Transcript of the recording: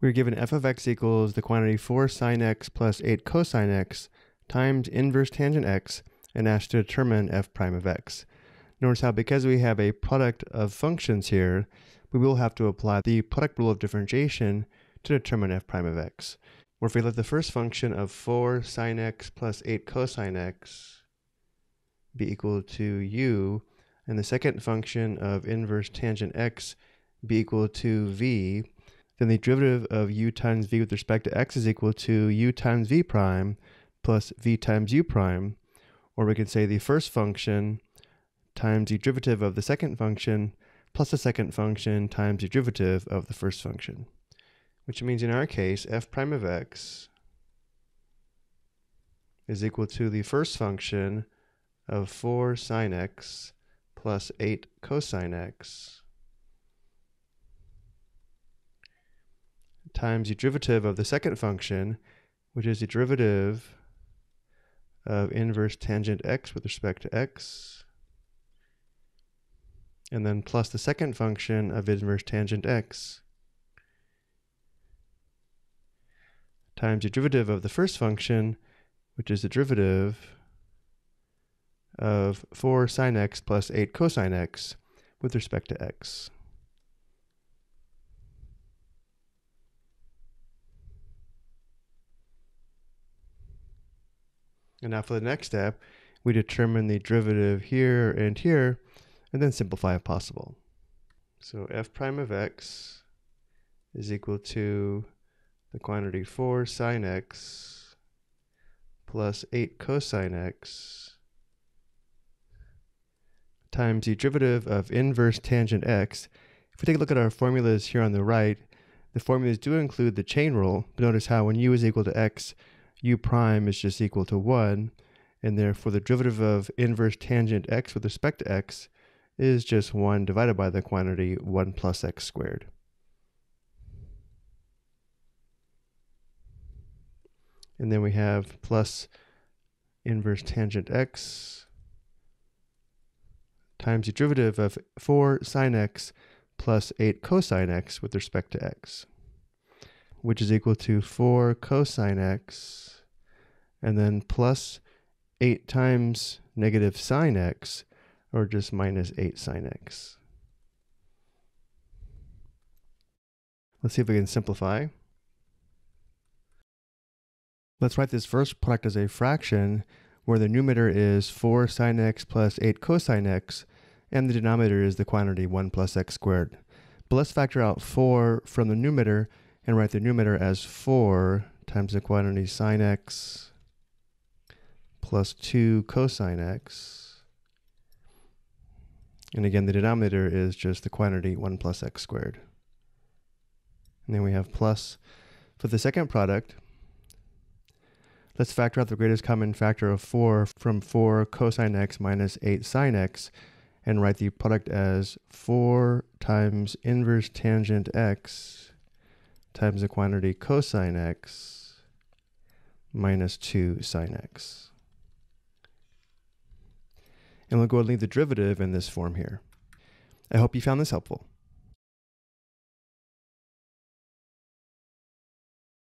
we're given f of x equals the quantity 4 sine x plus 8 cosine x times inverse tangent x and asked to determine f prime of x. Notice how because we have a product of functions here, we will have to apply the product rule of differentiation to determine f prime of x. Or if we let the first function of 4 sine x plus 8 cosine x be equal to u, and the second function of inverse tangent x be equal to v, then the derivative of u times v with respect to x is equal to u times v prime plus v times u prime. Or we can say the first function times the derivative of the second function plus the second function times the derivative of the first function. Which means in our case, f prime of x is equal to the first function of 4 sine x plus 8 cosine x times the derivative of the second function, which is the derivative of inverse tangent x with respect to x, and then plus the second function of inverse tangent x times the derivative of the first function, which is the derivative of 4 sine x plus 8 cosine x with respect to x. And now for the next step, we determine the derivative here and here, and then simplify if possible. So f prime of x is equal to the quantity 4 sine x plus 8 cosine x times the derivative of inverse tangent x. If we take a look at our formulas here on the right, the formulas do include the chain rule, but notice how when u is equal to x, u prime is just equal to 1, and therefore the derivative of inverse tangent x with respect to x is just 1 divided by the quantity 1 plus x squared. And then we have plus inverse tangent x times the derivative of 4 sine x plus 8 cosine x with respect to x, which is equal to 4 cosine x and then plus 8 times negative sine x, or just minus 8 sine x. Let's see if we can simplify. Let's write this first product as a fraction where the numerator is 4 sine x plus 8 cosine x, and the denominator is the quantity 1 plus x squared. But let's factor out 4 from the numerator and write the numerator as 4 times the quantity sine x plus 2 cosine x. And again, the denominator is just the quantity 1 plus x squared. And then we have plus. For the second product, let's factor out the greatest common factor of 4 from 4 cosine x minus 8 sine x and write the product as 4 times inverse tangent x times the quantity cosine x minus 2 sine x and we'll go ahead and leave the derivative in this form here. I hope you found this helpful.